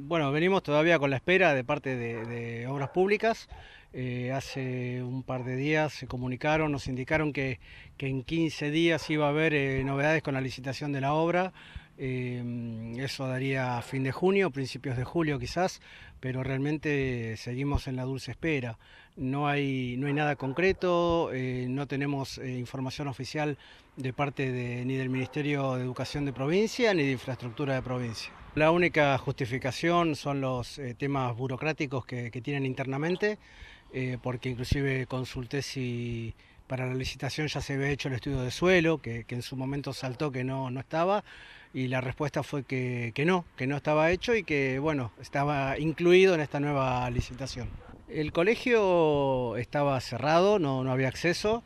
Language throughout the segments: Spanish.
Bueno, venimos todavía con la espera de parte de, Obras Públicas. Eh, hace un par de días se comunicaron, nos indicaron que, en 15 días iba a haber eh, novedades con la licitación de la obra. Eh, eso daría fin de junio, principios de julio quizás, pero realmente seguimos en la dulce espera. No hay, no hay nada concreto, no tenemos información oficial de parte de, ni del Ministerio de Educación de provincia ni de Infraestructura de provincia. La única justificación son los eh, temas burocráticos que, tienen internamente, eh, porque inclusive consulté si para la licitación ya se había hecho el estudio de suelo, que, en su momento saltó que no, no estaba, y la respuesta fue que, no, que no estaba hecho y que bueno, estaba incluido en esta nueva licitación. El colegio estaba cerrado, no, no había acceso,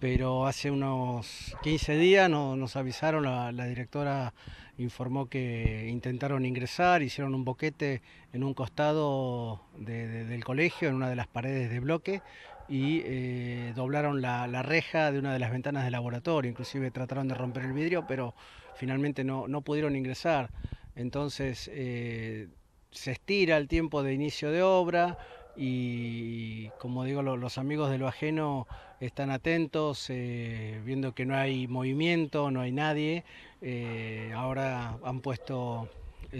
pero hace unos 15 días nos avisaron, la directora informó que intentaron ingresar, hicieron un boquete en un costado del colegio, en una de las paredes de bloque, y eh, doblaron la, reja de una de las ventanas del laboratorio, inclusive trataron de romper el vidrio, pero finalmente no, pudieron ingresar. Entonces eh, se estira el tiempo de inicio de obra, y como digo, los amigos de lo ajeno están atentos, eh, viendo que no hay movimiento, no hay nadie. Ahora han puesto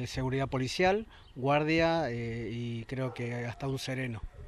seguridad policial, guardia y creo que hasta un sereno.